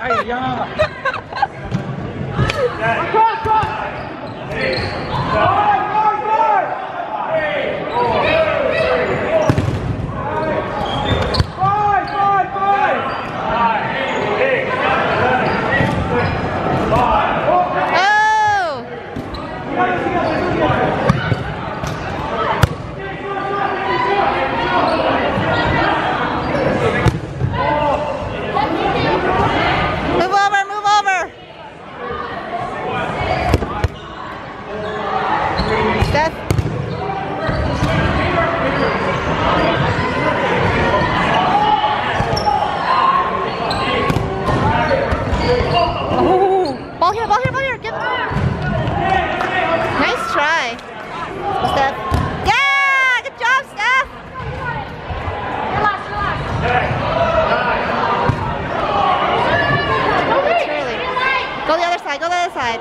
哎呀！Steph. Oh, ball here, ball here, ball here. Get the ball. Nice try. What's that? Yeah, good job, Steph. Relax, relax. Go the other side, go the other side.